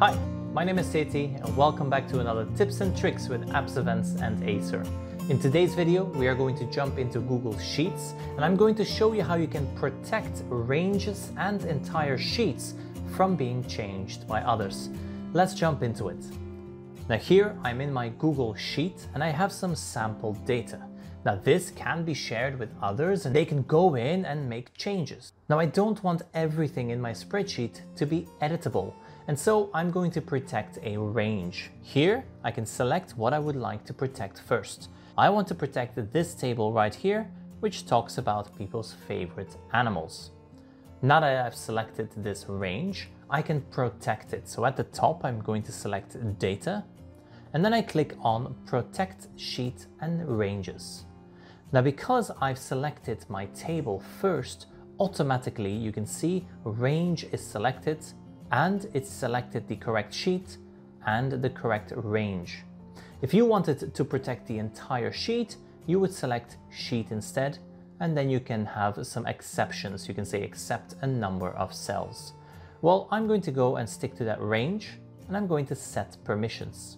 Hi, my name is Sethi and welcome back to another tips and tricks with Apps Events and Acer. In today's video, we are going to jump into Google Sheets and I'm going to show you how you can protect ranges and entire sheets from being changed by others. Let's jump into it. Now here I'm in my Google Sheet and I have some sample data. Now this can be shared with others and they can go in and make changes. Now I don't want everything in my spreadsheet to be editable and so I'm going to protect a range. Here I can select what I would like to protect first. I want to protect this table right here which talks about people's favorite animals. Now that I've selected this range, I can protect it. So at the top, I'm going to select data and then I click on protect sheet and ranges. Now because I've selected my table first, automatically you can see range is selected and it's selected the correct sheet and the correct range. If you wanted to protect the entire sheet, you would select sheet instead and then you can have some exceptions. You can say except a number of cells. Well, I'm going to go and stick to that range and I'm going to set permissions.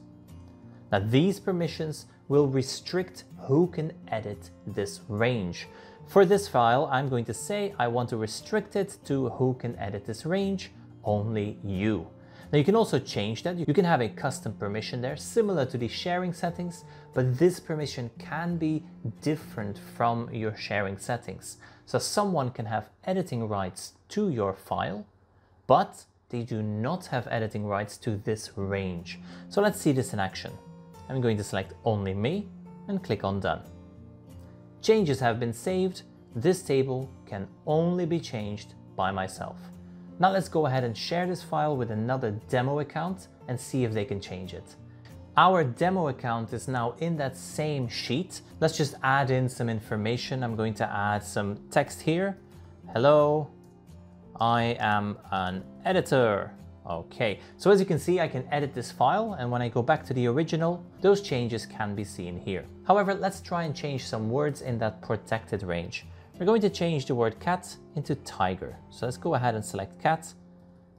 Now these permissions will restrict who can edit this range. For this file, I'm going to say I want to restrict it to who can edit this range, only you. Now you can also change that. You can have a custom permission there, similar to the sharing settings, but this permission can be different from your sharing settings. So someone can have editing rights to your file, but they do not have editing rights to this range. So let's see this in action. I'm going to select only me and click on done. Changes have been saved. This table can only be changed by myself. Now let's go ahead and share this file with another demo account and see if they can change it. Our demo account is now in that same sheet. Let's just add in some information. I'm going to add some text here. Hello, I am an editor. Okay, so as you can see, I can edit this file and when I go back to the original, those changes can be seen here. However, let's try and change some words in that protected range. We're going to change the word cat into tiger. So let's go ahead and select cat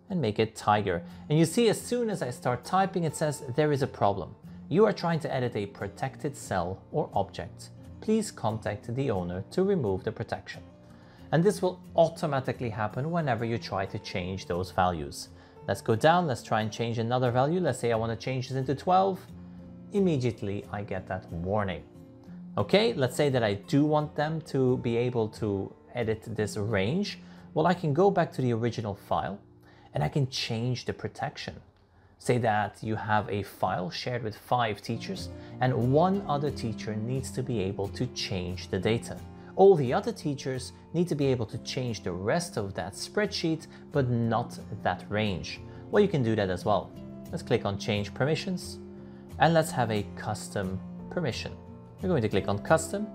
and make it tiger. And you see as soon as I start typing, it says there is a problem. You are trying to edit a protected cell or object. Please contact the owner to remove the protection. And this will automatically happen whenever you try to change those values. Let's go down, let's try and change another value. Let's say I want to change this into 12. Immediately I get that warning. Okay, let's say that I do want them to be able to edit this range. Well, I can go back to the original file and I can change the protection. Say that you have a file shared with five teachers and one other teacher needs to be able to change the data. All the other teachers need to be able to change the rest of that spreadsheet, but not that range. Well, you can do that as well. Let's click on Change Permissions, and let's have a custom permission. We're going to click on Custom,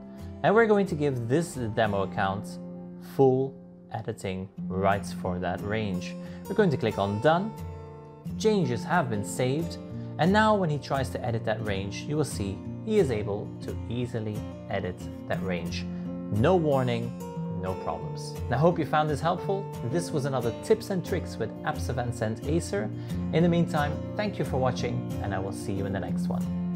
and we're going to give this demo account full editing rights for that range. We're going to click on Done. Changes have been saved, and now when he tries to edit that range, you will see he is able to easily edit that range. No warning, no problems. I hope you found this helpful. This was another tips and tricks with Apps Events and Acer. In the meantime, thank you for watching and I will see you in the next one.